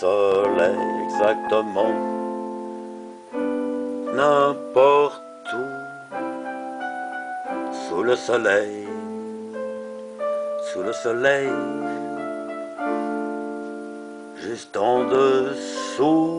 soleil exactement, n'importe où, sous le soleil, sous le soleil, juste en dessous.